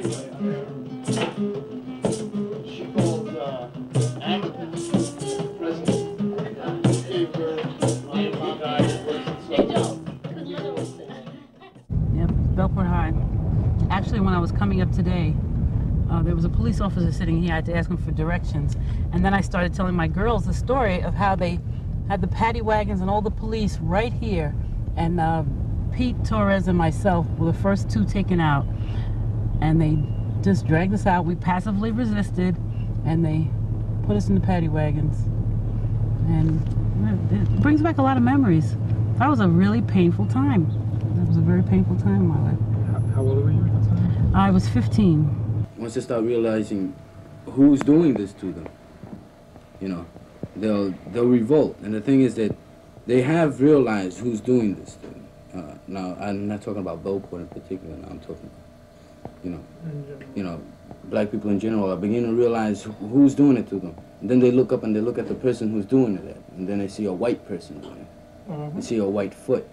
She Anglican president, gave her Yep, Bellport High. Actually, when I was coming up today, uh, there was a police officer sitting here. I had to ask him for directions. And then I started telling my girls the story of how they had the paddy wagons and all the police right here. And uh, Pete Torres and myself were the first two taken out. And they just dragged us out. We passively resisted, and they put us in the paddy wagons. And it brings back a lot of memories. That was a really painful time. That was a very painful time in my life. How, how old were you at the time? I was 15. once they start realizing who's doing this to them, you know, they'll they'll revolt. And the thing is that they have realized who's doing this to them. Uh, now, I'm not talking about Bellport in particular. Now I'm talking, about, you know, you know, black people in general are beginning to realize who's doing it to them. And then they look up and they look at the person who's doing it, at, and then they see a white person doing it. They see a white foot.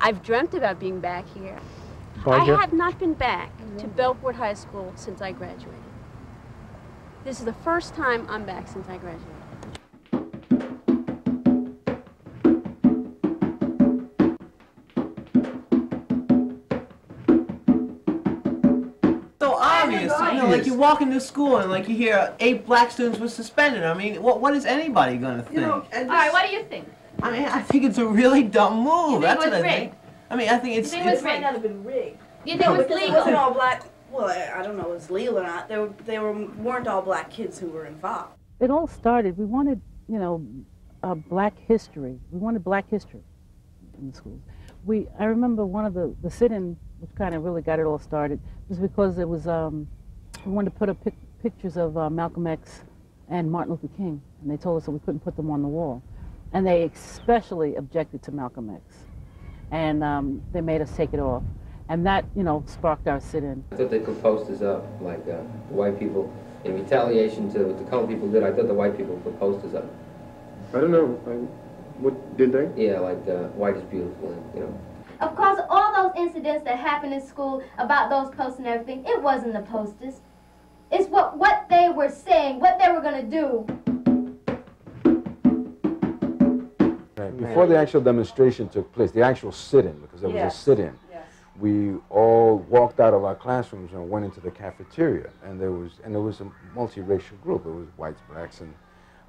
I've dreamt about being back here. Why'd I have not been back to Bellport High School since I graduated. This is the first time I'm back since I graduated. Know, like you walk into school and like you hear eight black students were suspended. I mean, what what is anybody gonna think? All right, what do you think? I mean, I think it's a really dumb move. You think That's it what was I think. I mean, I think it's. You think it was it's rigged? might not have been rigged. You think it was Because it wasn't all black. Well, I, I don't know if it was legal or not. They were, they were weren't all black kids who were involved. It all started, we wanted, you know, uh, black history. We wanted black history in the schools. We, I remember one of the, the sit-in, which kind of really got it all started, was because it was, um, we wanted to put up pic- pictures of uh, Malcolm X and Martin Luther King, and they told us that we couldn't put them on the wall. And they especially objected to Malcolm X. And um, they made us take it off. And that, you know, sparked our sit-in. I thought they put posters up, like uh, white people, in retaliation to what the colored people did. I thought the white people put posters up. I don't know. I, what did they? Yeah, like uh, white is beautiful, and, you know. Of course, all those incidents that happened in school about those posts and everything, it wasn't the posters. It's what, what they were saying, what they were going to do. Right. Before the actual demonstration took place, the actual sit-in, because there was Yes. a sit-in, Yes. we all walked out of our classrooms and went into the cafeteria, and there was and there was a multiracial group. It was whites, blacks, and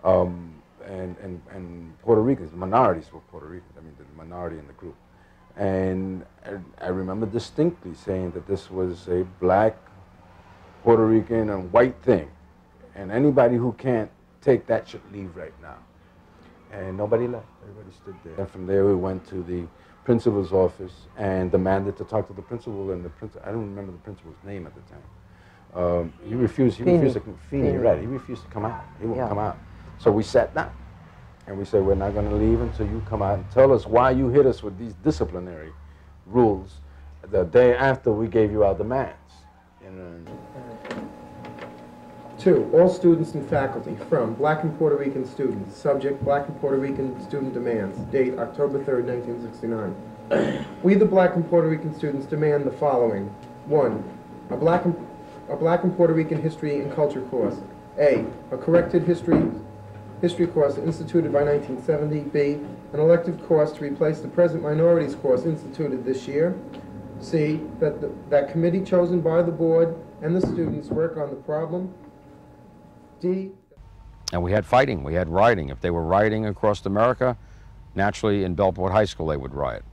um, and, and and Puerto Ricans. Minorities were Puerto Ricans. I mean, the minority in the group. And I, I remember distinctly saying that this was a black, Puerto Rican, and white thing, and anybody who can't take that should leave right now. And nobody left. Everybody stood there. And from there, we went to the principal's office and demanded to talk to the principal. And the principal, I don't remember the principal's name at the time. Um, he refused. He Feeney. refused to. come- Feeney, Feeney. right? He refused to come out. He wouldn't Yeah. come out. So we sat down, and we said, "We're not going to leave until you come out and tell us why you hit us with these disciplinary rules the day after we gave you our demands." You know, Two, all students and faculty from Black and Puerto Rican students. Subject, Black and Puerto Rican student demands. Date, October 3rd, 1969. we, the Black and Puerto Rican students, demand the following. One, a Black and, a Black and Puerto Rican history and culture course. A, a corrected history, history course instituted by 1970. B, an elective course to replace the present minorities course instituted this year. C, that the, that committee chosen by the board and the students work on the problem. D, And we had fighting, we had rioting. If they were rioting across America, naturally in Bellport High School they would riot.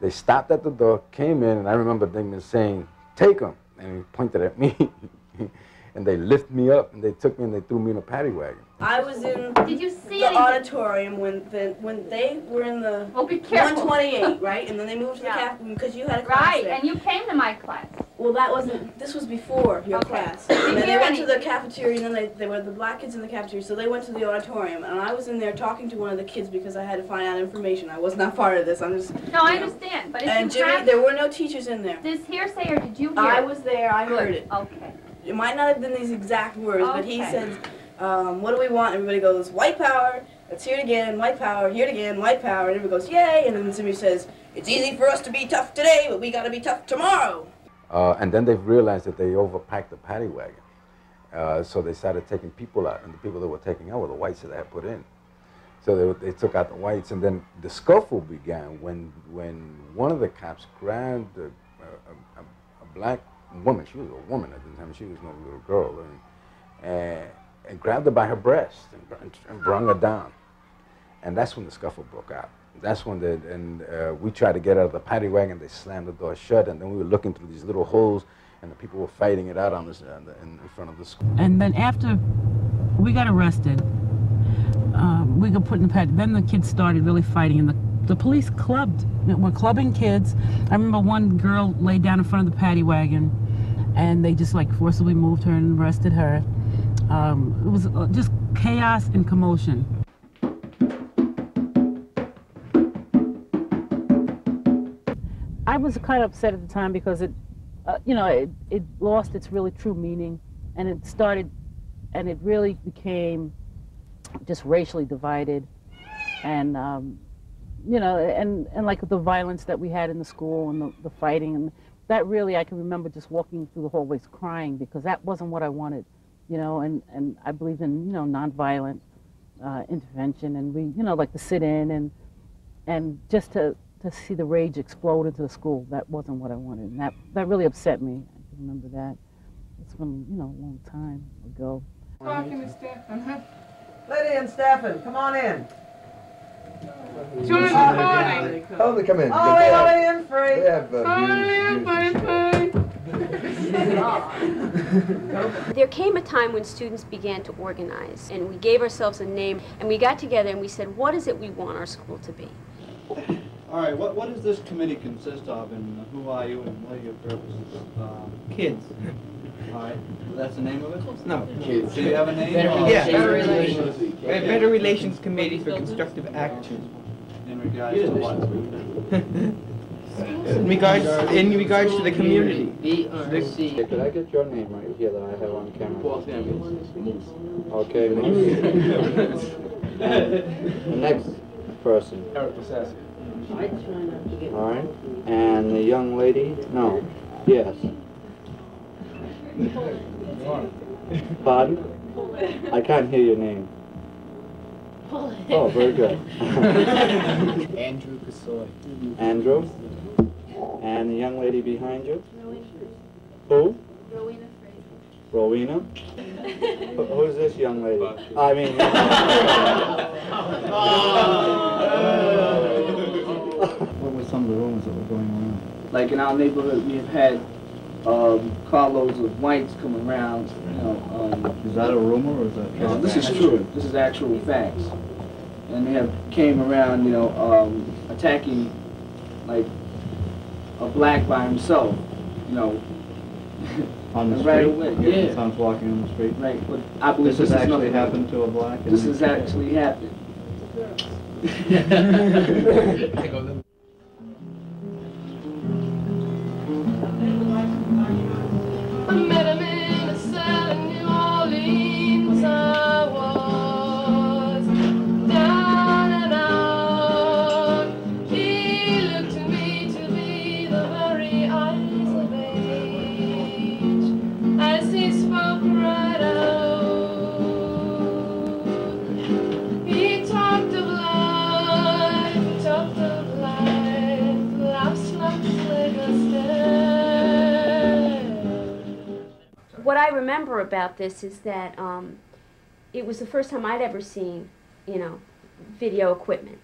They stopped at the door, came in, and I remember Dingman saying, "Take him," and he pointed at me, and they lifted me up and they took me and they threw me in a paddy wagon. I was in Did you see the anything? auditorium when the, when they were in the Well, be careful. 128, right? And then they moved to the Yeah. cap because you had a class Right, there. and you came to my class. Well, that wasn't. This was before your Okay. class. Did And they went to the cafeteria, and then they, they were the black kids in the cafeteria, so they went to the auditorium, and I was in there talking to one of the kids because I had to find out information. I was not part of this. I'm just. No, I know. understand, but if And you Jimmy, have there were no teachers in there. this hearsay, or did you hear I it? was there. I Good. heard it. Okay. It might not have been these exact words, but he Okay. said, um, "What do we want?" Everybody goes, "White power." let's hear it again, white power, hear it again, white power. And everyone goes, yay. And then somebody says, it's easy for us to be tough today, but we got to be tough tomorrow. Uh, and then they've realized that they overpacked the paddy wagon. Uh, so they started taking people out, and the people that were taking out were the whites that they had put in. So they, they took out the whites, and then the scuffle began when, when one of the cops grabbed a, a, a, a black woman, she was a woman at the time, she was no little girl, and, and, and grabbed her by her breast and, and brung her down. And that's when the scuffle broke out. That's when the, and uh, we tried to get out of the paddy wagon, they slammed the door shut, and then we were looking through these little holes, and the people were fighting it out on this, uh, in, in front of the school. And then after we got arrested, um, we got put in the paddy. Then the kids started really fighting, and the, the police clubbed. Were clubbing kids. I remember one girl laid down in front of the paddy wagon, and they just like forcibly moved her and arrested her. Um, it was uh, just chaos and commotion. I was kind of upset at the time because it, uh, you know, it, it lost its really true meaning, and it started, and it really became just racially divided, and um, you know, and and like the violence that we had in the school and the, the fighting, and that really I can remember just walking through the hallways crying because that wasn't what I wanted, you know, and and I believe in you know nonviolent uh, intervention, and we you know like to sit in and and just to to see the rage explode into the school that wasn't what I wanted, and that that really upset me. I can remember that. It's been you know a long time ago. Talking to Stefan. Lydia and Stefan, come on in. Join the party. Tell them to come in. Oh, They they have- only in free. They have uh, views- There came a time when students began to organize, and we gave ourselves a name, and we got together and we said, what is it we want our school to be? All right, what, what does this committee consist of, and who are you, and what are your purposes? Um, Kids. All right, that's the name of it? No. Kids. Do you have a name? Better Yeah, Better Relations. Better Relations Committee for Constructive Action. In regards to what? In regards, in regards to the community. BRC. Could I get your name right here that I have on camera? Okay, next. Next person. Eric Lassassy. All right, and the young lady, no, yes. Pardon? I can't hear your name. Oh, very good. Andrew Kasoy. Andrew? And the young lady behind you? Who? Rowena Fraser. Rowena? Who's this young lady? I mean... Oh. What were some of the rumors that were going around? Like in our neighborhood, we have had um, carloads of whites come around, you know. Um, Is that a rumor, or is that? No, this is true. This is actual facts. And they have came around, you know, um, attacking like a black by himself, you know. On the right street? away. Yeah. Someone's walking on the street? Right, but I believe This this, has is actually nothing- happened to a black? This the- has actually happened. remember about this is that um, it was the first time I'd ever seen, you know, video equipment.